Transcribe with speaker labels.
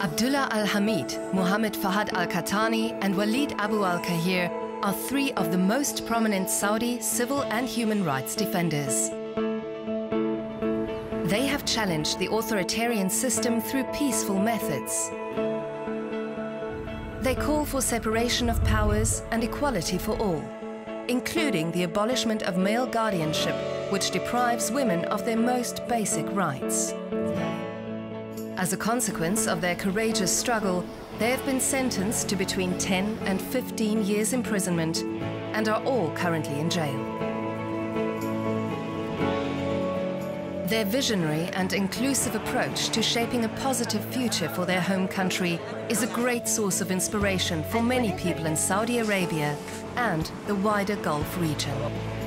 Speaker 1: Abdullah Al Hamid, Mohammed Fahad Al Qahtani, and Walid Abu Al Khair are three of the most prominent Saudi civil and human rights defenders. They have challenged the authoritarian system through peaceful methods. They call for separation of powers and equality for all, including the abolishment of male guardianship, which deprives women of their most basic rights. As a consequence of their courageous struggle, they have been sentenced to between 10 and 15 years imprisonment and are all currently in jail. Their visionary and inclusive approach to shaping a positive future for their home country is a great source of inspiration for many people in Saudi Arabia and the wider Gulf region.